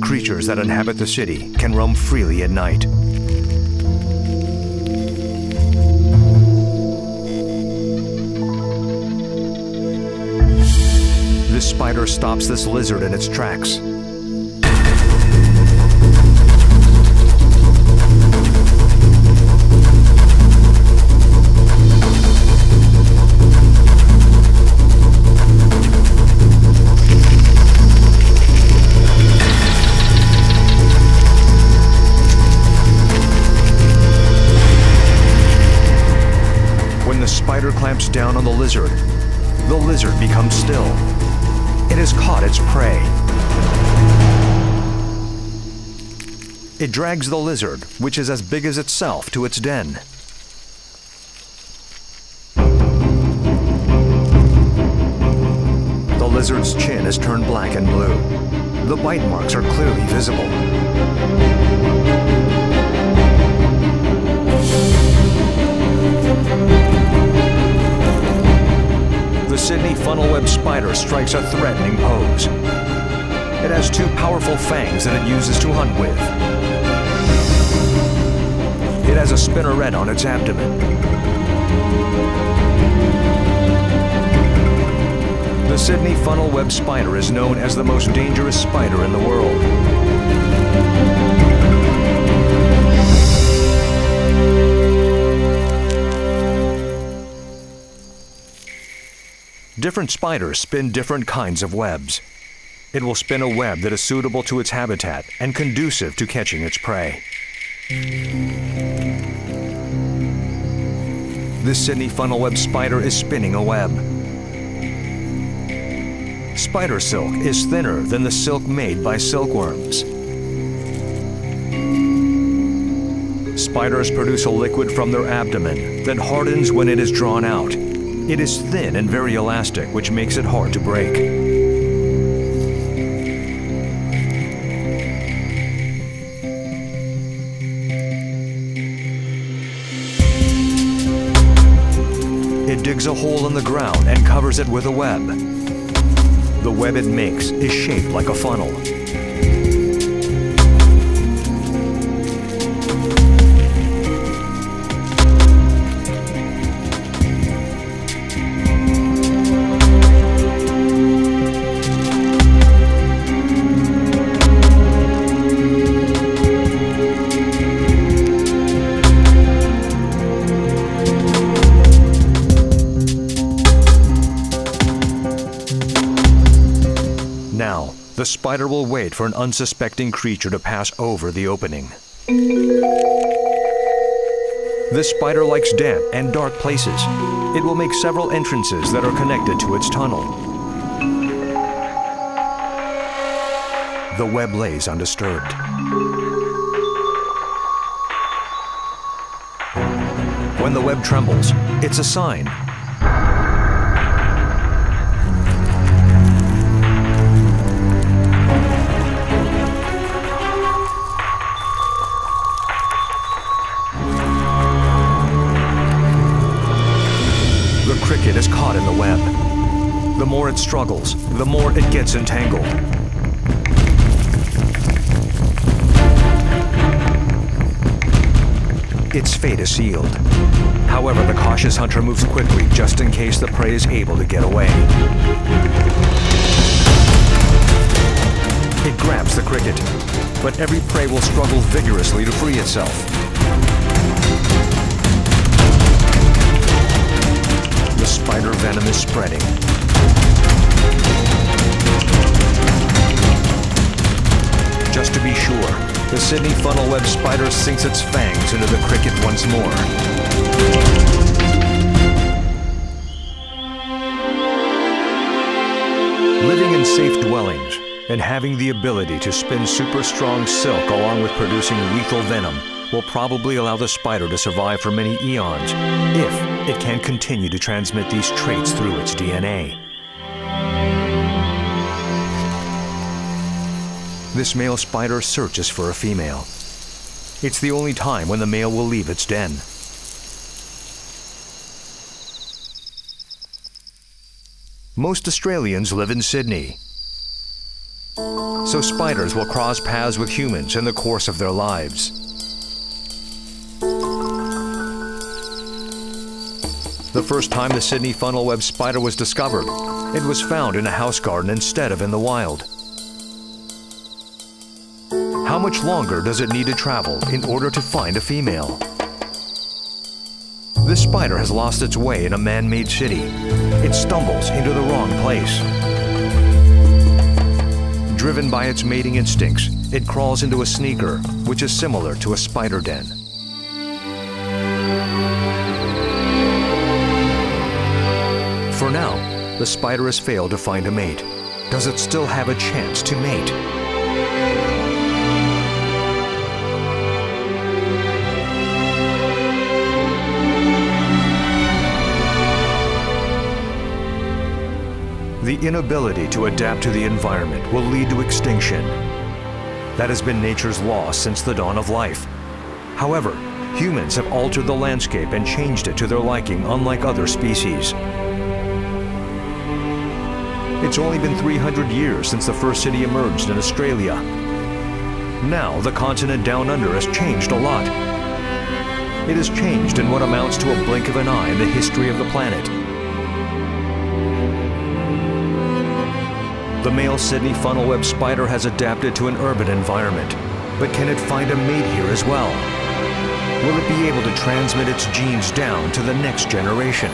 creatures that inhabit the city can roam freely at night. This spider stops this lizard in its tracks. Clamps down on the lizard, the lizard becomes still. It has caught its prey. It drags the lizard, which is as big as itself, to its den. The lizard's chin is turned black and blue. The bite marks are clearly visible. The Sydney funnel-web spider strikes a threatening pose. It has two powerful fangs that it uses to hunt with. It has a spinneret on its abdomen. The Sydney funnel-web spider is known as the most dangerous spider in the world. Different spiders spin different kinds of webs. It will spin a web that is suitable to its habitat and conducive to catching its prey. This Sydney funnel web spider is spinning a web. Spider silk is thinner than the silk made by silkworms. Spiders produce a liquid from their abdomen that hardens when it is drawn out. It is thin and very elastic, which makes it hard to break. It digs a hole in the ground and covers it with a web. The web it makes is shaped like a funnel. Spider will wait for an unsuspecting creature to pass over the opening. This spider likes damp and dark places. It will make several entrances that are connected to its tunnel. The web lays undisturbed. When the web trembles, it's a sign it gets entangled. Its fate is sealed. However, the cautious hunter moves quickly just in case the prey is able to get away. It grabs the cricket, but every prey will struggle vigorously to free itself. The spider venom is spreading. The Sydney funnel web spider sinks its fangs into the cricket once more. Living in safe dwellings and having the ability to spin super strong silk along with producing lethal venom will probably allow the spider to survive for many eons if it can continue to transmit these traits through its DNA. This male spider searches for a female. It's the only time when the male will leave its den. Most Australians live in Sydney. So spiders will cross paths with humans in the course of their lives. The first time the Sydney funnel web spider was discovered, it was found in a house garden instead of in the wild. How much longer does it need to travel in order to find a female? This spider has lost its way in a man-made city. It stumbles into the wrong place. Driven by its mating instincts, it crawls into a sneaker, which is similar to a spider den. For now, the spider has failed to find a mate. Does it still have a chance to mate? The inability to adapt to the environment will lead to extinction. That has been nature's law since the dawn of life. However, humans have altered the landscape and changed it to their liking unlike other species. It's only been 300 years since the first city emerged in Australia. Now, the continent down under has changed a lot. It has changed in what amounts to a blink of an eye in the history of the planet. The male Sydney funnel-web spider has adapted to an urban environment, but can it find a mate here as well? Will it be able to transmit its genes down to the next generation?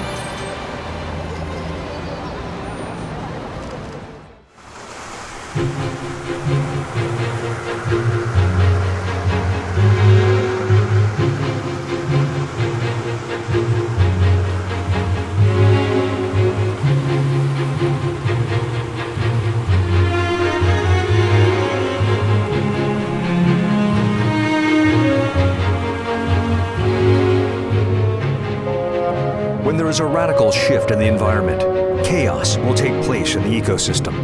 Shift in the environment, chaos will take place in the ecosystem.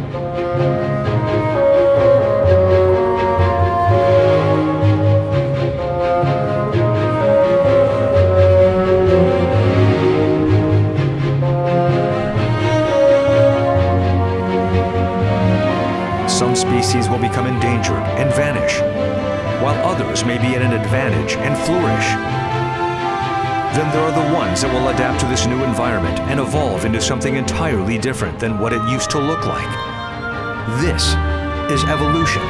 Some species will become endangered and vanish, while others may be at an advantage and flourish. Then there are the ones that will adapt to this new environment and evolve into something entirely different than what it used to look like. This is evolution.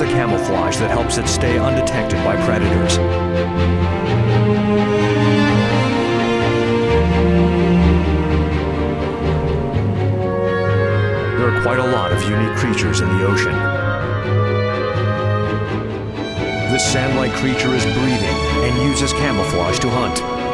A camouflage that helps it stay undetected by predators. There are quite a lot of unique creatures in the ocean. This sand-like creature is breathing and uses camouflage to hunt.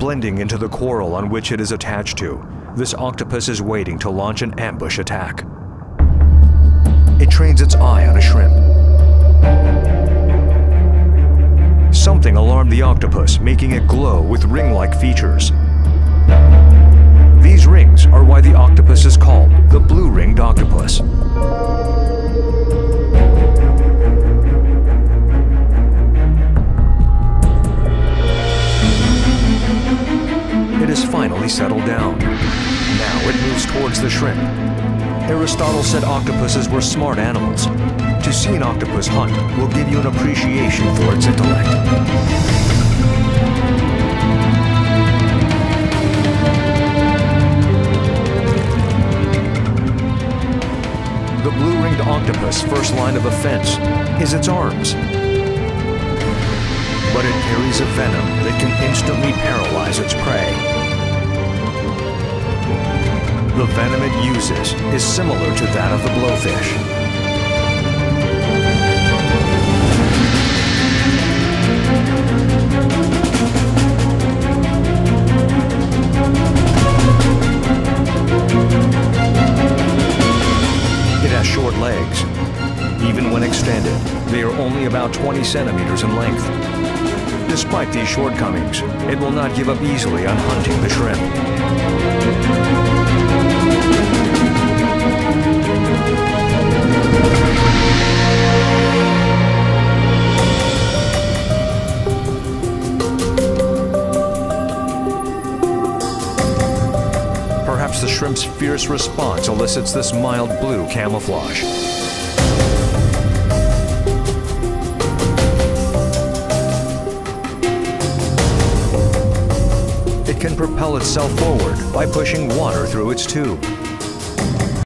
Blending into the coral on which it is attached to, this octopus is waiting to launch an ambush attack. It trains its eye on a shrimp. Something alarmed the octopus, making it glow with ring-like features. These rings are why the octopus is called the blue-ringed octopus. Octopuses were smart animals. To see an octopus hunt will give you an appreciation for its intellect. The blue-ringed octopus' first line of offense is its arms. but it carries a venom that can instantly paralyze its prey. The venom it uses is similar to that of the blowfish. It has short legs. Even when extended, they are only about 20 centimeters in length. Despite these shortcomings, it will not give up easily on hunting the shrimp. The shrimp's fierce response elicits this mild blue camouflage. It can propel itself forward by pushing water through its tube.